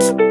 you.